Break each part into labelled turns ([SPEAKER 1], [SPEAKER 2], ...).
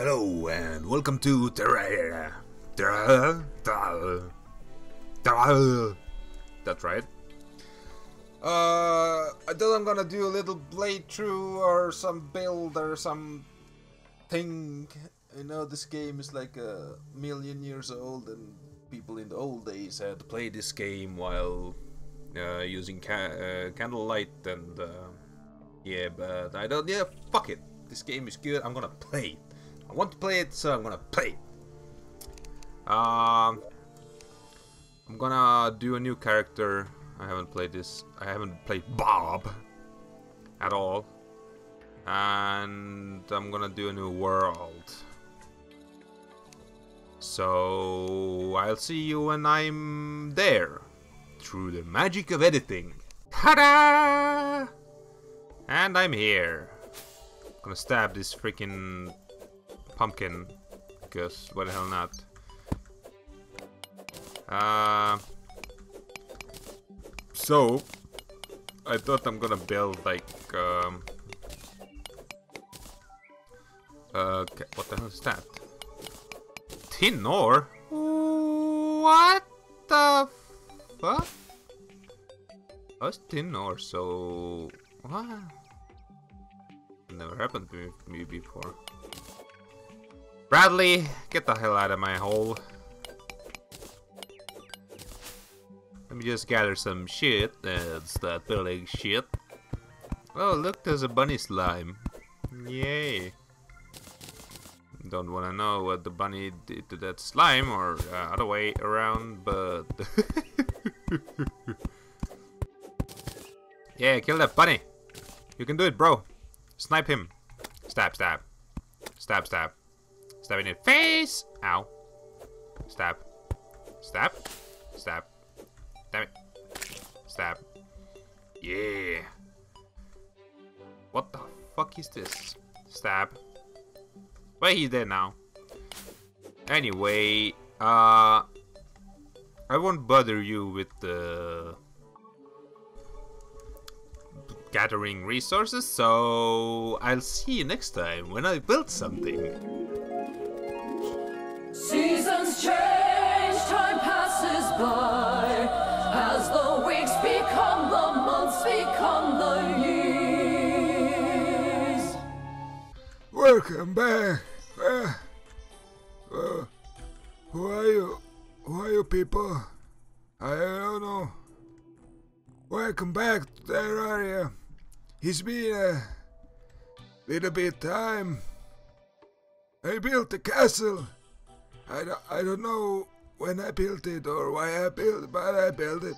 [SPEAKER 1] Hello and welcome to Terraria. Terra, Terra, Terra. That's right. Uh, I thought I'm gonna do a little playthrough or some build or some thing. I know this game is like a million years old, and people in the old days had to play this game while uh, using ca- uh, candlelight and uh, yeah. But I don't. Yeah, fuck it. This game is good. I'm gonna play. I want to play it, so I'm gonna play. Um, I'm gonna do a new character. I haven't played this. I haven't played Bob at all. And I'm gonna do a new world. So I'll see you when I'm there. Through the magic of editing. Ta-da! And I'm here. Gonna stab this freaking pumpkin. Because why the hell not? Uh, so, I thought I'm gonna build like, um, uh, what the hell is that? Tin ore? What the fuck? What's tin ore? So, what? Never happened to me before. Bradley, get the hell out of my hole. Let me just gather some shit and start building shit. Oh, look, there's a bunny slime. Yay. Don't want to know what the bunny did to that slime or uh, other way around, but... yeah, kill that bunny. You can do it, bro. Snipe him. Stab, stab. Stab, stab. Stab in face. Ow. Stab. Stab. Stab. Damn it. Stab. Yeah. What the fuck is this? Stab. Well, he's dead now. Anyway, uh... I won't bother you with the... Gathering resources, so I'll see you next time when I build something.
[SPEAKER 2] Change, time passes by. As the weeks become the months, become the years.
[SPEAKER 3] Welcome back. Uh, uh, who are you? Who are you people? I don't know. Welcome back to Terraria. It's been a little bit time. I built a castle. I don't, I don't know when I built it or why I built it, but I built it.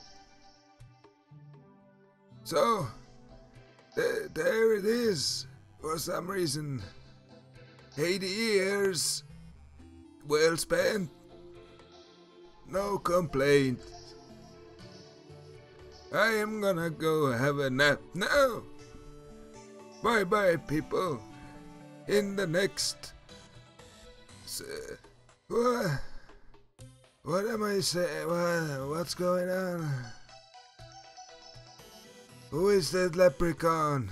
[SPEAKER 3] So, th- there it is. For some reason, 80 years well spent. No complaint. I am gonna go have a nap now. Bye bye, people. In the next. S- what? What am I saying? What, what's going on? Who is that leprechaun?